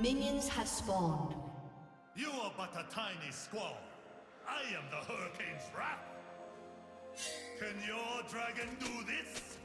Minions have spawned. You are but a tiny squall. I am the hurricane's wrath. Can your dragon do this?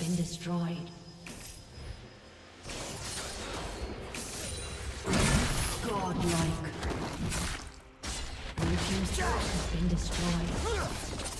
Been destroyed. Godlike. Blue team's turret has been destroyed.